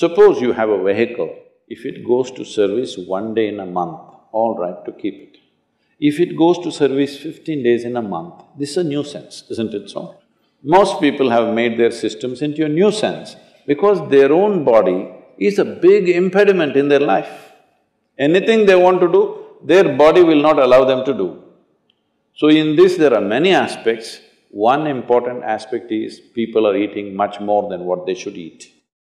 Suppose you have a vehicle, if it goes to service one day in a month, all right to keep it. If it goes to service fifteen days in a month, this is a nuisance, isn't it so? Most people have made their systems into a nuisance because their own body is a big impediment in their life. Anything they want to do, their body will not allow them to do. So in this there are many aspects. One important aspect is people are eating much more than what they should eat.